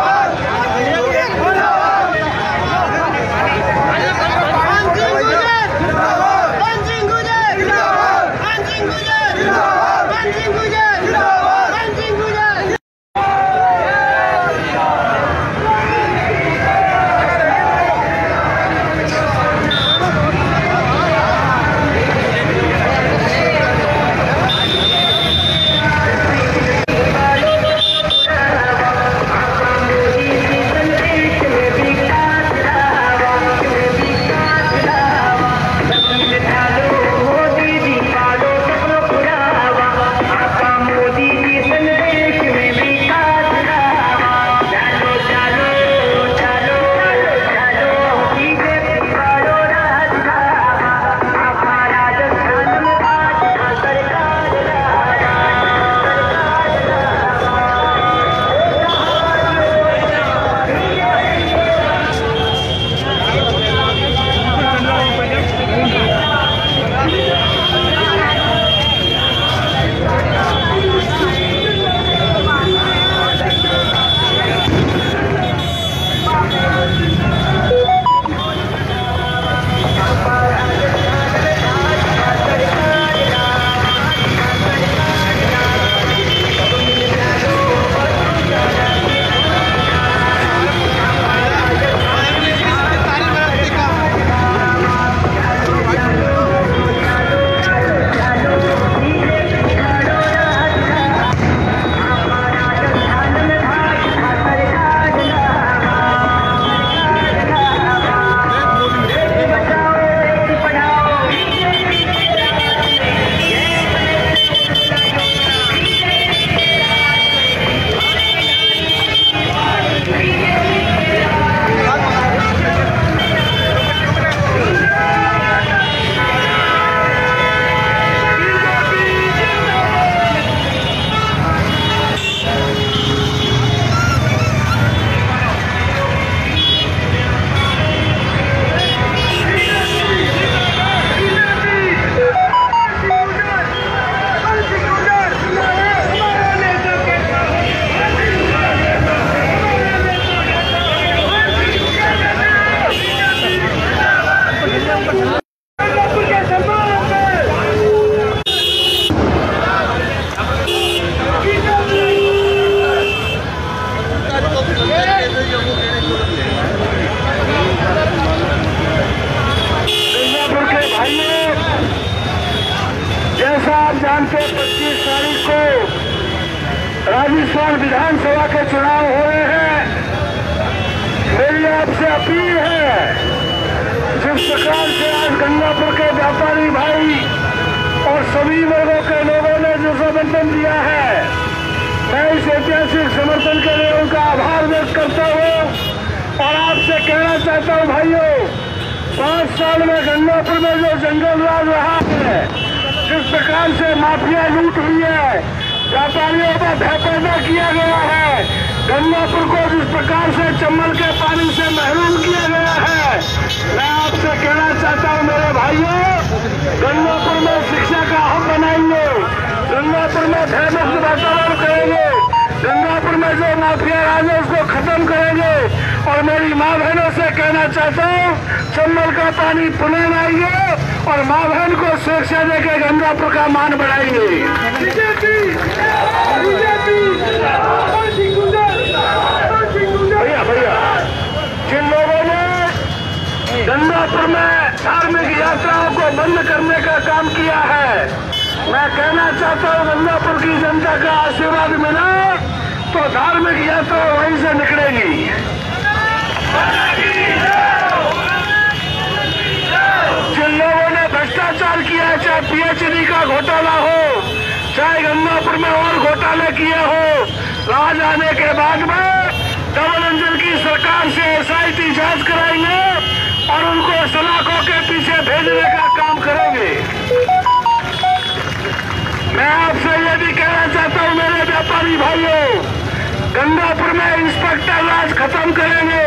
Oh, जानते पच्चीस तारीख को राजस्थान विधानसभा के चुनाव हो रहे हैं। मेरी आपसे अपील है, जिस प्रकार से आज गंगापुर के व्यापारी भाई और सभी वर्गों के लोगों ने जो समर्थन दिया है, मैं इस ऐतिहासिक समर्थन के लिए उनका आभार व्यक्त करता हूँ और आपसे कहना चाहता हूँ, भाइयों, पाँच साल में गंगापुर में जो जंगल राज रहा है जिस प्रकार से माफिया लूट हुई है, व्यापारियों का भयपैदा किया गया है, गंगापुर को जिस प्रकार से चम्बल के पानी से महरूम किया गया है, मैं आपसे कहना चाहता हूँ, मेरे भाइयों, गंगापुर में शिक्षा का हब बनाएँगे, गंगापुर में भयमुक्त वातावरण करेंगे, गंगापुर में जो माफिया राज है, उसको खत्म करेंगे। और मेरी माँ बहनों से कहना चाहता हूँ चम्बल का पानी पुनः लाएँगे और माँ बहन को सुरक्षा देकर गंगापुर का मान बढ़ाएँगे। भैया भैया जिन लोगों ने गंगापुर में धार्मिक यात्राओं को बंद करने का काम किया है मैं कहना चाहता हूँ गंगापुर की जनता का आशीर्वाद मिला तो धार्मिक यात्रा वहीं से निकलेगी। जिन लोगों चाहे पीएचडी का घोटाला हो, चाहे गंगापुर में और घोटाले किए हो राज आने के बाद में डबल इंजन की सरकार से एसआईटी जाँच कराएँगे और उनको सलाखों के पीछे भेजने का काम करेंगे। मैं आपसे ये भी कहना चाहता हूँ, मेरे व्यापारी भाइयों, गंगापुर में इंस्पेक्टर राज खत्म करेंगे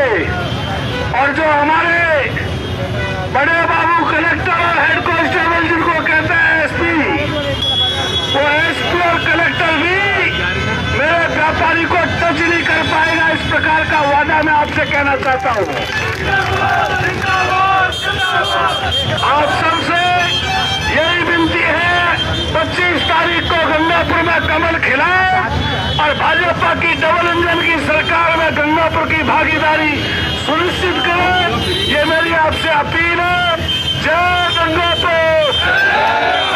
और जो हमारे बड़े कहते एसपी वो एसपी और कलेक्टर भी मेरे व्यापारी को टच नहीं कर पाएगा, इस प्रकार का वादा मैं आपसे कहना चाहता हूँ। आप सबसे यही विनती है 25 तारीख को गंगापुर में कमल खिलाए और भाजपा की डबल इंजन की सरकार में गंगापुर की भागीदारी सुनिश्चित करें। ये मेरी आपसे अपील है। जय गंगापुर!